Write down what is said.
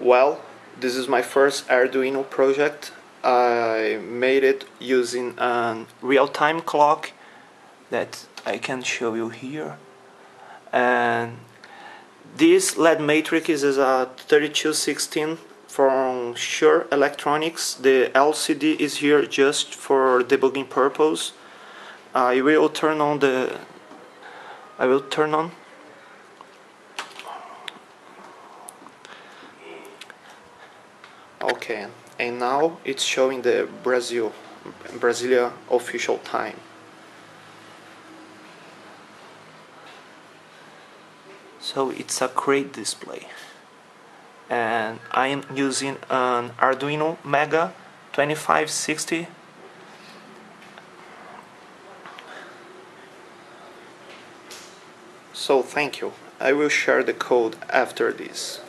Well, this is my first Arduino project. I made it using a real-time clock that I can show you here. And this LED matrix is a 3216 from Sure Electronics. The LCD is here just for debugging purpose. I will turn on the I will turn on Okay, and now it's showing the Brazil, Brasilia official time. So it's a great display. And I am using an Arduino Mega 2560 So thank you. I will share the code after this.